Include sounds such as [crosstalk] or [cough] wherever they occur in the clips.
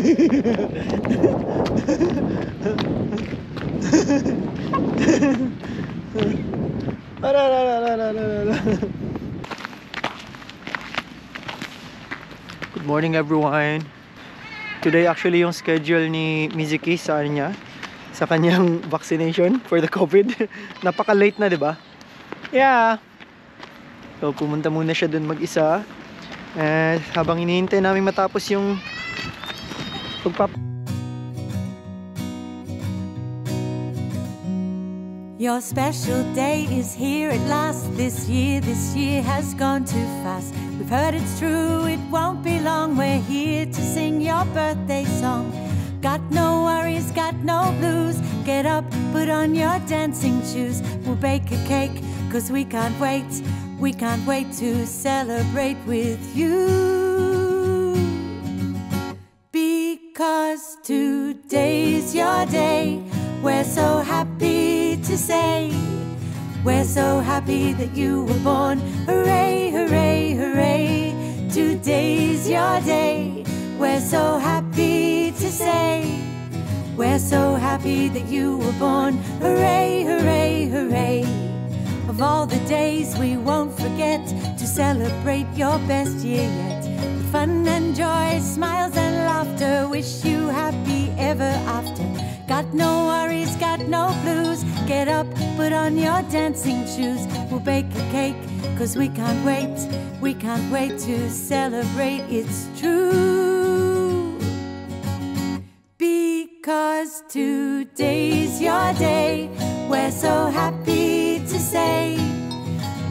あららららららら Good morning everyone. Today actually yung schedule ni Mizuki sa niya sa kanyang vaccination for the COVID. [laughs] Napaka-late na, 'di ba? Yeah. So pumunta muna siya doon mag-isa. Eh habang iniintay namin matapos yung Pagpap Your special day is here at last this year. This year has gone too fast. We've heard it's true, it won't be long. We're here to sing your birthday song. Got no worries, got no blues. Get up, put on your dancing shoes. We'll bake a cake, cause we can't wait. We can't wait to celebrate with you. Cause today's your day. We're so happy to say. We're so happy that you were born. Hooray, hooray, hooray. Today's your day. We're so happy to say. We're so happy that you were born. Hooray, hooray, hooray. Of all the days we won't forget to celebrate your best year yet. With fun and joy, smiles and laughter. Wish you happy ever after. Got no worries, got no blues. Get up, put on your dancing shoes. We'll bake a cake, cause we can't wait. We can't wait to celebrate. It's true. Because today's your day. We're so happy to say.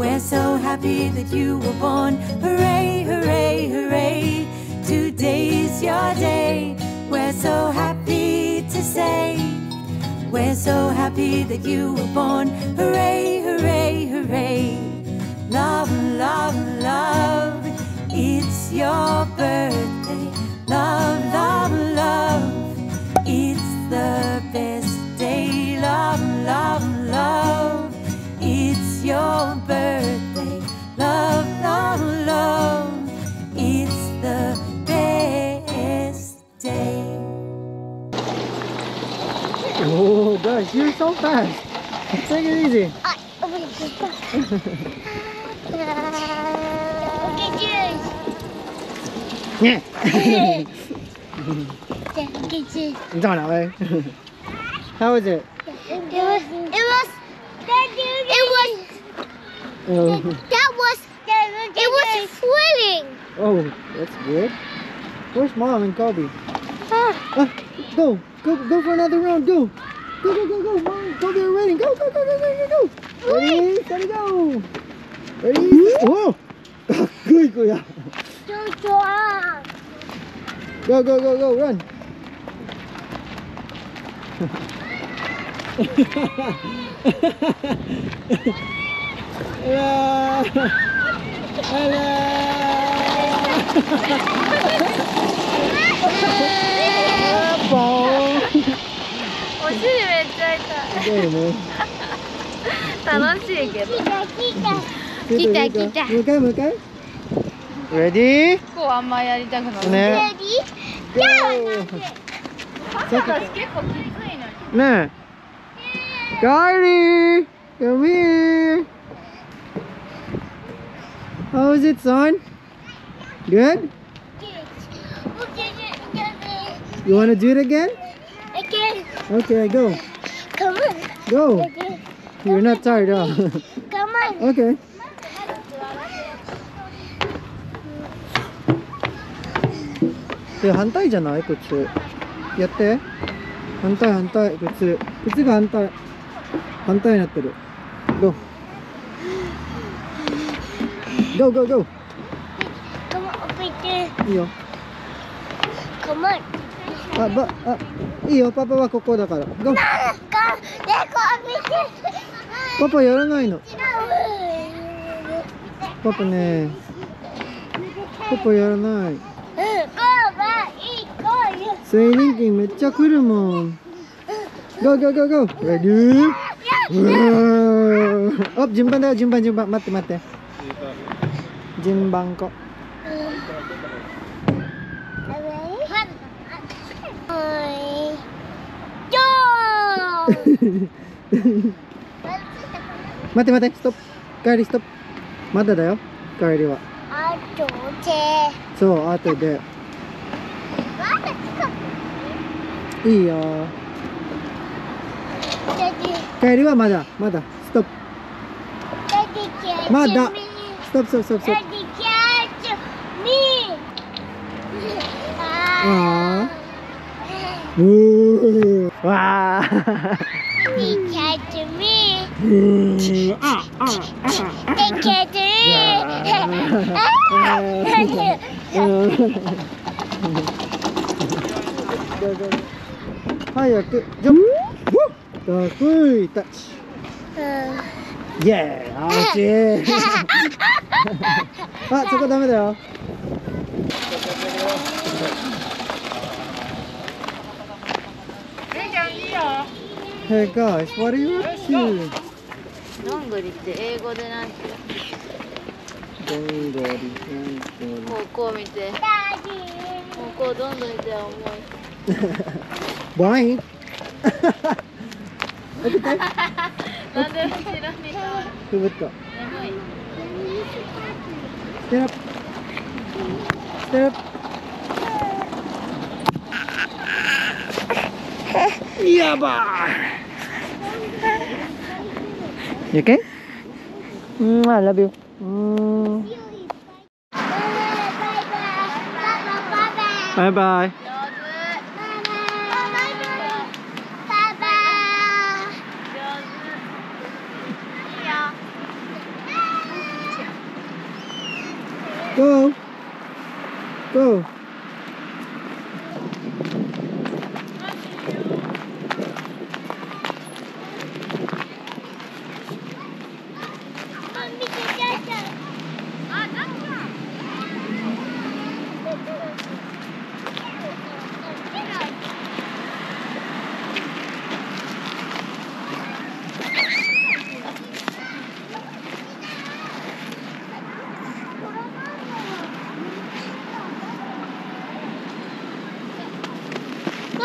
We're so happy that you were born. Hooray, hooray, hooray. Today's your day. We're so happy to say. We're so happy that you were born. Hooray, hooray, hooray. Love, love, love. Oh gosh, you're so fast. Take it easy. Uh, okay, Yeah. Don't know, eh? How was it? It was. It was. It was. Oh. That was. It was thrilling. Oh, that's good. Where's mom and Kobe? Ah. Uh, go, go, go for another round. Go. Go, go, go, go. Go there, Redding. Go, go, go, go, go, go, go. Ready, steady, go. Ready, Whoa. [laughs] Good, good. Ah! Go, go, go, go, run. [laughs] Hello. Hello. Apple. [laughs] お尻めっちゃ痛い。痛いね。楽しいけど。来た来た。来た来た。向かい向かい。レディー。こうあんまやりたくない。ね。レディー。じゃあ。パパ結構きついのに。ねえ。Carly, come here. How is it, son? Good? You want to do it again? Okay, go. Come on. Go. Come You're not tired, huh? Come on. Okay. Yeah, 反対じゃない靴。やって。反対反対靴。靴が反対。反対になってる。Go. Go, go, go. Come on, open it. いいよ。Come on. あばあいいよパパはここだからゴーパパやらないのパパねパパやらない水輪筋めっちゃ来るもんゴーゴーゴーゴーレディーお順番だよ順番順番待って待って順番こ [laughs] 待って待ってストップ帰りストップまだだよ帰りはあとでそうあとでいいよ帰りはまだまだストップまだストップストップストップストップああ Ooh. Wow. They catch me. Ooh. Ah, ah, ah, they catch me. 早く、ジョン。得意タッチ。イエーイ、惜しい。あ、そこダメだよ。Hey guys, what are you up to? って英語でて言うどんぐり、どんぐり。見て。どんどん見て重い。ワインなんで後ろにくぶった。やばい。Yeah, bah. You okay? Mm, I love you. Mm. Bye bye. Bye bye.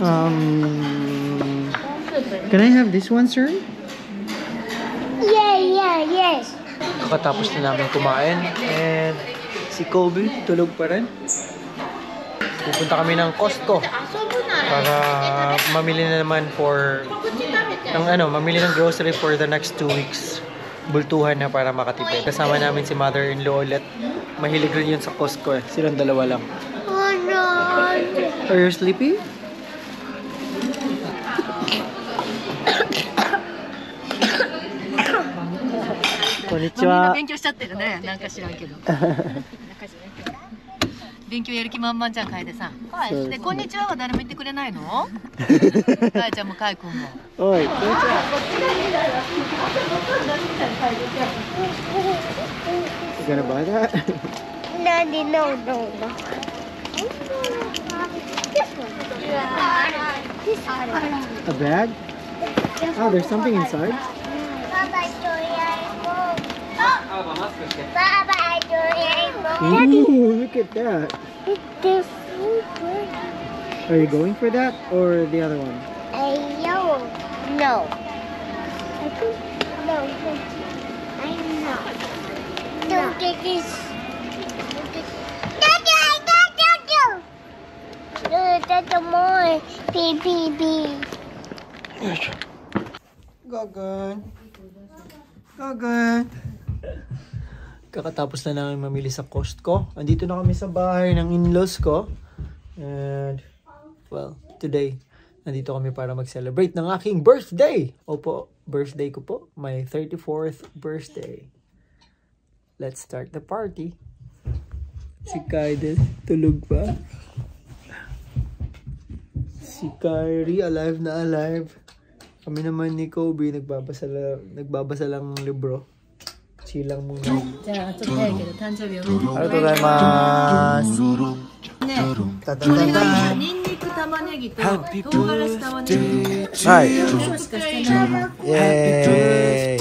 Hmm. Um, can I have this one, sir? Yeah, yeah, yes. Kakatapos na namin kumain and si Kobe tulog pa rin. Pupunta kami ng Costco para mamili na naman for ng ano, mamili ng grocery for the next two weeks. Bultuhan na para makatipid. Kasama namin si mother-in-law ulit. Mahilig rin yun sa Costco eh. Silang dalawa lang. Oh no! Are you sleepy? こんにちは。勉強しちゃってるね。なんか知らんけど。勉強やる気満々じゃん、楓さん。はい。で、こんにちはは誰も言ってくれないの。楓 [laughs] ちゃんも、くんも。おい、こんにちは。gonna buy that? [laughs] Daddy, no, no, no. A bag? Oh, there's something inside? Ooh, look at that. Are you going for that or the other one? no. No. don't take this. Daddy, I got you. That's more. PPP. Gagan. Gagan. Kakatapos na namin mamili sa Costco. Andito na kami sa bahay ng in-laws ko. And, well, today, nandito kami para mag-celebrate ng aking birthday. Opo, birthday ko po. My 34th birthday. Let's start the party. Si Kaiden, tulog pa. Si Kyrie, alive na alive. Kami naman ni Kobe, nagbabasa, lang, nagbabasa lang ng libro. Chilang muna. 자, 좀 해야겠다. 탄저병. 알토다이마스. 네. 따따따. 닌니크 타마네기 또 동가라스 타마네기. 하이. 예.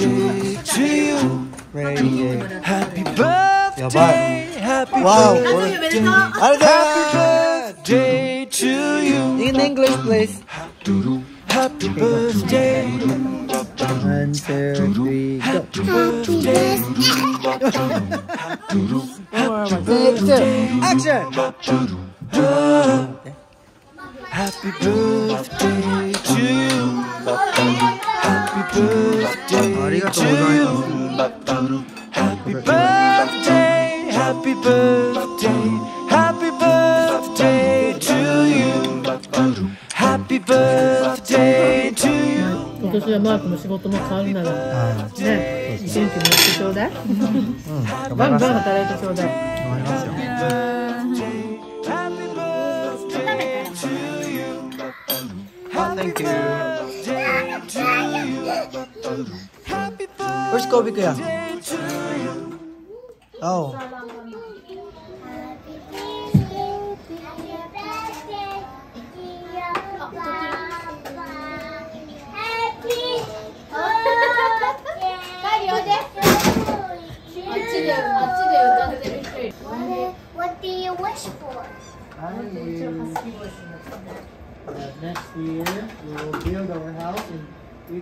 와우. 오늘 알다. In English, please. Happy birthday. o two, t h r Happy birthday. a c t o n Happy birthday to you. Happy birthday to you. Happy birthday Happy birthday to you Happy birthday to you 今年はマークの仕事も変わるなら、はい、ね、元気にやってちょうだい。うん、バンバン働いてちょうだい。頑張りますよ。Thank you. Where's Kobe Kuya? Oh.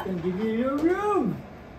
can give you